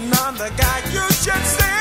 leaning on the guy you should see.